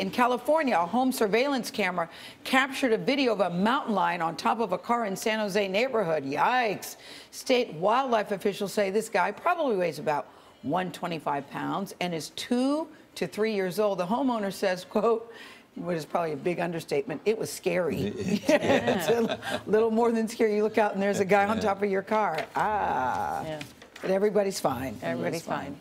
In California, a home surveillance camera captured a video of a mountain lion on top of a car in San Jose neighborhood. Yikes. State wildlife officials say this guy probably weighs about 125 pounds and is two to three years old. The homeowner says, quote, what is probably a big understatement, it was scary. it's a little more than scary. You look out and there's a guy on top of your car. Ah. Yeah. But everybody's fine. Everybody's fine.